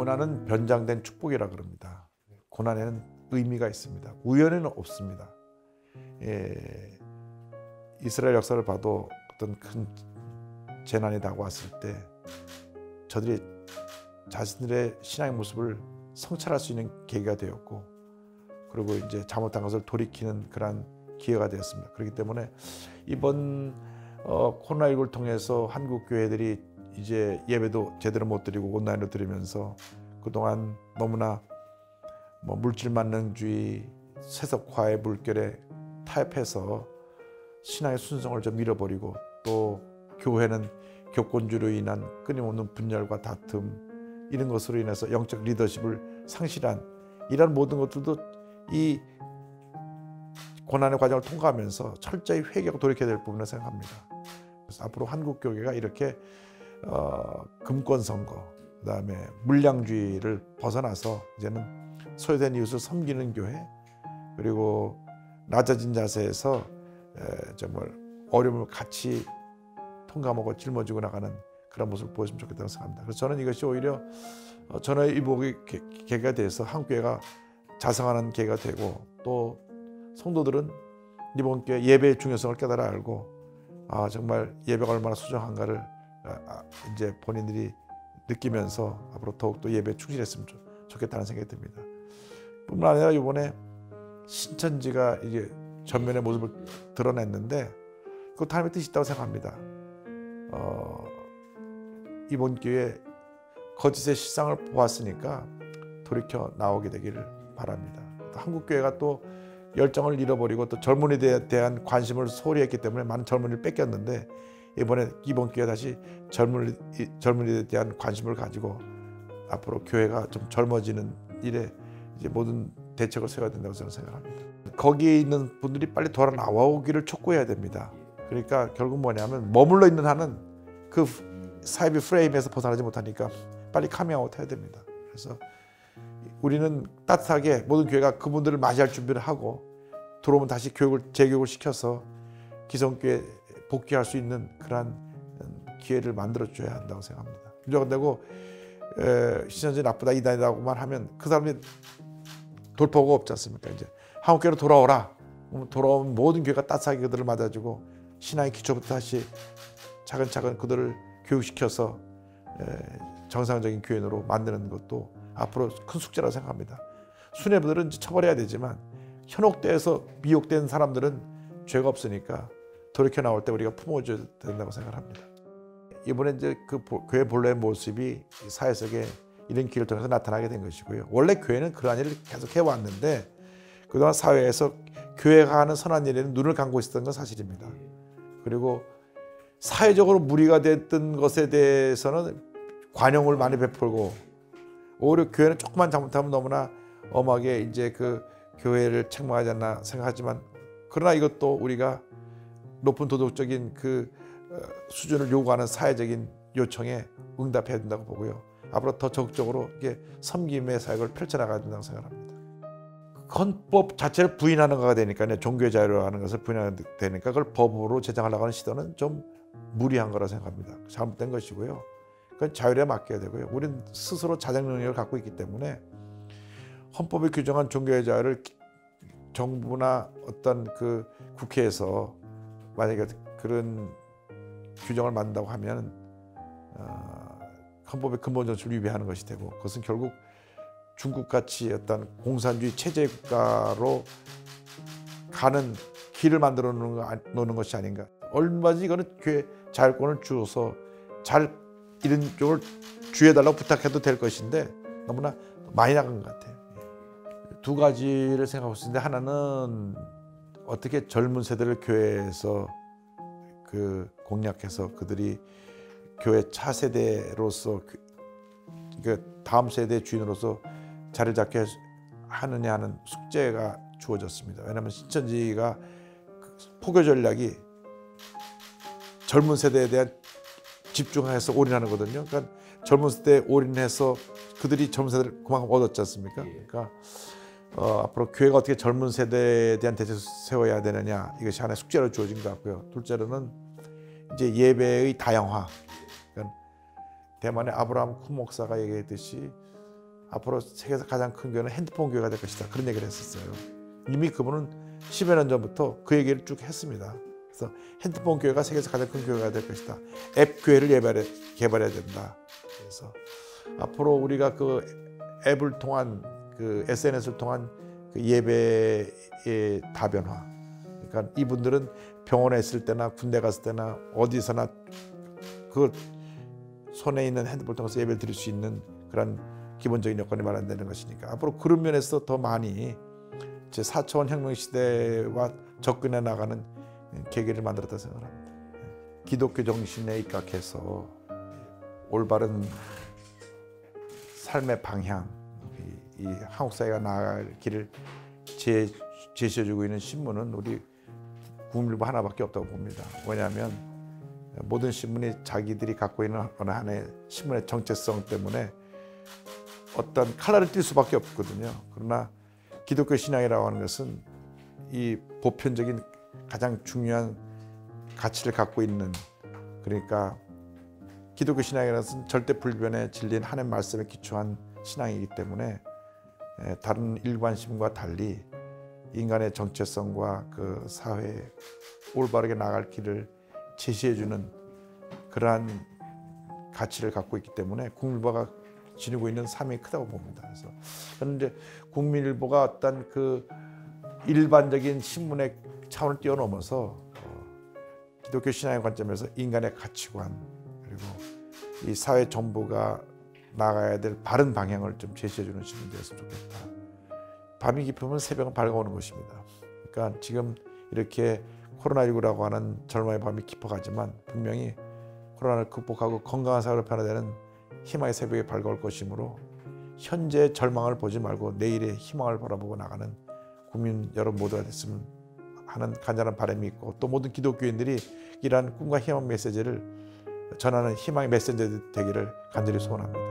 고난은 변장된 축복이라 그럽니다. 고난에는 의미가 있습니다. 우연에는 없습니다. 예, 이스라엘 역사를 봐도 어떤 큰 재난이 다가왔을 때 저들이 자신들의 신앙의 모습을 성찰할 수 있는 계기가 되었고 그리고 이제 잘못한 것을 돌이키는 그러한 기회가 되었습니다. 그렇기 때문에 이번 어, 코로나19를 통해서 한국 교회들이 이제 예배도 제대로 못 드리고 온라인으로 드리면서 그동안 너무나 뭐 물질 만능주의, 세속화의 물결에 타협해서 신앙의 순성을 좀 잃어버리고 또 교회는 교권주로 인한 끊임없는 분열과 다툼 이런 것으로 인해서 영적 리더십을 상실한 이런 모든 것들도 이 고난의 과정을 통과하면서 철저히 회개하고 돌이켜야 될 부분을 생각합니다. 그래서 앞으로 한국 교회가 이렇게 어, 금권 선거, 그다음에 물량주의를 벗어나서 이제는 소외된 이웃을 섬기는 교회, 그리고 낮아진 자세에서 에, 정말 어려움을 같이 통감하고 짊어지고 나가는 그런 모습을 보였으면 좋겠다고 생각합니다. 그래서 저는 이것이 오히려 어, 전의 이복의 계기가 돼서 한국교회가 자성하는 계기가 되고 또 성도들은 이번 교회 예배의 중요성을 깨달아 알고 아 정말 예배가 얼마나 소중한가를 이제 본인들이 느끼면서 앞으로 더욱더 예배에 충실했으면 좋겠다는 생각이 듭니다. 뿐만 아니라 이번에 신천지가 이제 전면의 모습을 드러냈는데 그것도 하나님의 뜻이 있다고 생각합니다. 어, 이번 기회에 거짓의 실상을 보았으니까 돌이켜 나오게 되기를 바랍니다. 한국 교회가 또 열정을 잃어버리고 또 젊은이에 대한 관심을 소홀히 했기 때문에 많은 젊은이를 뺏겼는데 이번에 이번 기회에 다시 젊은이, 젊은이에 대한 관심을 가지고 앞으로 교회가 좀 젊어지는 일에 이제 모든 대책을 세워야 된다고 저는 생각합니다. 거기에 있는 분들이 빨리 돌아 나오기를 촉구해야 됩니다. 그러니까 결국 뭐냐면 머물러 있는 한은 그 사이비 프레임에서 벗어나지 못하니까 빨리 카밍아웃 해야 됩니다. 그래서 우리는 따뜻하게 모든 교회가 그분들을 맞이할 준비를 하고 들어오면 다시 교육을 재교육을 시켜서 기성교회 복귀할 수 있는 그러한 기회를 만들어 줘야 한다고 생각합니다. 무조건 되고 신천지 나쁘다 이단이라고만 하면 그 사람이 돌파구가 없지 않습니까? 이제 한국교회로 돌아오라. 돌아오면 모든 교회가 따뜻하게 그들을 맞아주고 신앙의 기초부터 다시 차근차근 그들을 교육시켜서 정상적인 교인으로 만드는 것도 앞으로 큰 숙제라고 생각합니다. 수뇌부들은 처벌해야 되지만 현혹돼서 미혹된 사람들은 죄가 없으니까 돌이켜 나올 때 우리가 품어줘야 된다고 생각합니다. 이번에 이제 그 교회 본래의 모습이 사회 속에 이런 길을 통해서 나타나게 된 것이고요. 원래 교회는 그러한 일을 계속 해왔는데 그동안 사회에서 교회가 하는 선한 일에는 눈을 감고 있었던 건 사실입니다. 그리고 사회적으로 무리가 됐던 것에 대해서는 관용을 많이 베풀고 오히려 교회는 조금만 잘못하면 너무나 엄하게 이제 그 교회를 책망하지 않나 생각하지만 그러나 이것도 우리가 높은 도덕적인 그 어, 수준을 요구하는 사회적인 요청에 응답해야 된다고 보고요. 앞으로 더 적극적으로 이게 섬김의 사역을 펼쳐나가야 된다고 생각합니다. 헌법 자체를 부인하는 거가 되니까 종교의 자유로 하는 것을 부인하는 되니까 그걸 법으로 제정하려고 하는 시도는 좀 무리한 거라 생각합니다. 잘못된 것이고요. 그건 자율에 맡겨야 되고요. 우리는 스스로 자정 능력을 갖고 있기 때문에 헌법에 규정한 종교의 자유를 정부나 어떤 그 국회에서 만약에 그런 규정을 만든다고 하면 어, 헌법의 근본 정신을 위배하는 것이 되고 그것은 결국 중국같이 어떤 공산주의 체제 국가로 가는 길을 만들어 놓는 것이 아닌가. 얼마든지 이거는 자율권을 주어서 잘 이런 쪽을 주해달라고 부탁해도 될 것인데 너무나 많이 나간 것 같아요. 두 가지를 생각하고 있는데 하나는 어떻게 젊은 세대를 교회에서 그 공략해서 그들이 교회 차세대로서 그, 그 다음 세대 주인으로서 자리를 잡게 하느냐 하는 숙제가 주어졌습니다. 왜냐하면 신천지가 그 포교 전략이 젊은 세대에 대한 집중해서 올인하는 거거든요. 그러니까 젊은 세대에 올인해서 그들이 젊은 세대를 그만큼 얻었지 않습니까? 예. 그러니까 어, 앞으로 교회가 어떻게 젊은 세대에 대한 대책을 세워야 되느냐 이것이 하나의 숙제로 주어진 것 같고요. 둘째로는 이제 예배의 다양화. 그러니까 대만의 아브라함 쿠 목사가 얘기했듯이 앞으로 세계에서 가장 큰 교회는 핸드폰 교회가 될 것이다. 그런 얘기를 했었어요. 이미 그분은 10여 년 전부터 그 얘기를 쭉 했습니다. 그래서 핸드폰 교회가 세계에서 가장 큰 교회가 될 것이다. 앱 교회를 개발해, 개발해야 된다. 그래서 앞으로 우리가 그 앱을 통한 그 SNS를 통한 그 예배의 다변화. 그러니까 이분들은 병원에 있을 때나 군대 갔을 때나 어디서나 그 손에 있는 핸드폰을 통해서 예배를 드릴 수 있는 그런 기본적인 여건이 마련되는 것이니까 앞으로 그런 면에서 더 많이 제 4차원 혁명 시대와 접근해 나가는 계기를 만들었다 생각합니다. 기독교 정신에 입각해서 올바른 삶의 방향, 이, 이 한국 사회가 나아갈 길을 제, 제시해주고 있는 신문은 우리 국민일보 하나밖에 없다고 봅니다. 왜냐하면 모든 신문이 자기들이 갖고 있는 어느 하나의 신문의 정체성 때문에 어떤 칼날을 띌 수밖에 없거든요. 그러나 기독교 신앙이라고 하는 것은 이 보편적인 가장 중요한 가치를 갖고 있는 그러니까 기독교 신앙이라는 것은 절대 불변의 진리인 하나님 말씀에 기초한 신앙이기 때문에 다른 신문과 달리 인간의 정체성과 그 사회에 올바르게 나갈 길을 제시해주는 그러한 가치를 갖고 있기 때문에 국민일보가 지니고 있는 삶이 크다고 봅니다. 그래서 저는 이제 국민일보가 어떤 그 일반적인 신문의 차원을 뛰어넘어서 어, 기독교 신앙의 관점에서 인간의 가치관 그리고 이 사회 정부가 나가야 될 바른 방향을 좀 제시해 주는 신문이 되었으면 좋겠다. 밤이 깊으면 새벽은 밝아오는 것입니다. 그러니까 지금 이렇게 코로나19라고 하는 절망의 밤이 깊어가지만 분명히 코로나를 극복하고 건강한 사회로 변화되는 희망의 새벽이 밝아올 것이므로 현재 절망을 보지 말고 내일의 희망을 바라보고 나가는 국민 여러분 모두가 됐으면 하는 간절한 바람이 있고 또 모든 기독교인들이 이러한 꿈과 희망 메시지를 전하는 희망의 메시지 되기를 간절히 소원합니다.